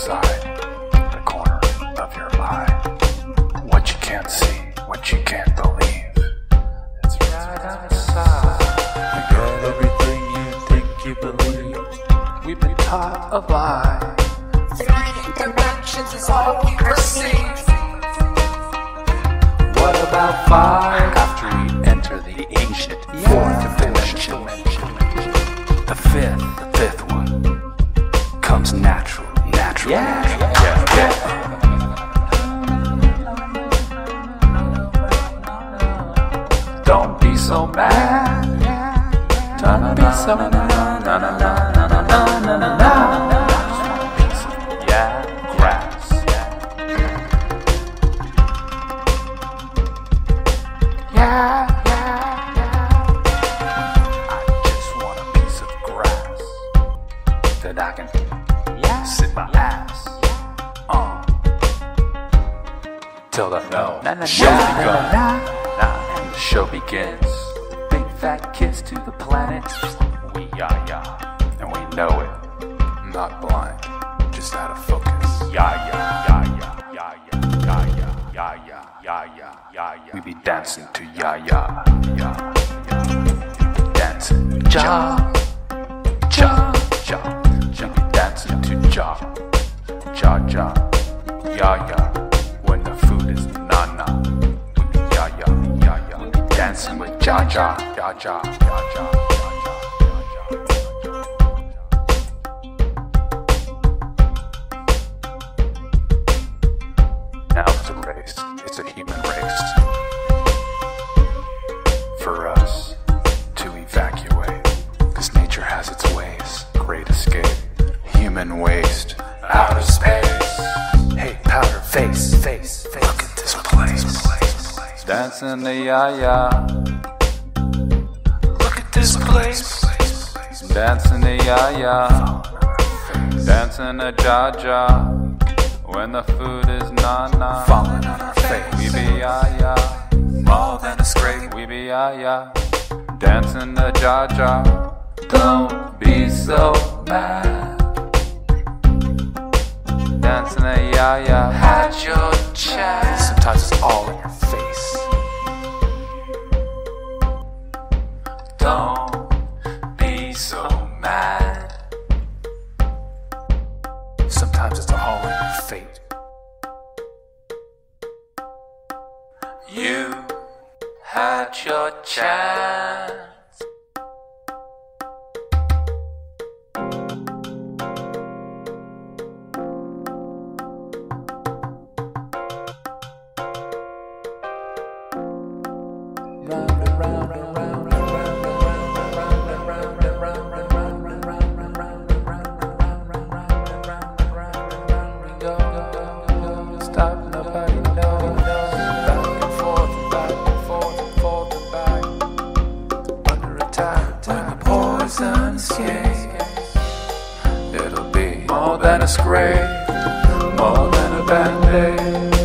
inside the corner of your eye. What you can't see, what you can't believe, it's right outside. We got everything you think you believe. We've been taught a lie. Three dimensions is all we perceive. What about five? After we enter the ancient fourth dimension, the fifth, the fifth one comes natural. Yeah, yeah, yeah. Don't be so mad. Don't be so mad. Na, na, na, na, na, na, na, na, na. Yeah, grass. Yeah, yeah, yeah. I just want a piece of grass that I can sit my ass on till the show begun. And the show begins. Big fat kiss to the planet. We ya ya, and we know it. Not blind, just out of focus. Ya ya ya ya ya ya ya ya ya ya ya ya ya ya. We be dancing to ya ya ya ya. Dancing ja ja ja ya ya. When the food is na na. We be ya ya ya ya. Dancing with ja ja ja ja ja ja. Now it's a race. It's a human race. For us to evacuate. Because nature has its ways. Great escape. Human waste. Dancing the ya ya. Look at this place. Dancing the ya ya. Dancing the ja ja. When the food is na na. Falling on our face. We be ya ya. More than a scrape. We be ya ya. Dancing the ja ja. Don't be so mad. Dancing the ya ya. Had your chance. Sometimes it's all Sometimes it's in your fate. You had your chance. It'll be more than a scrape, more than a band-aid.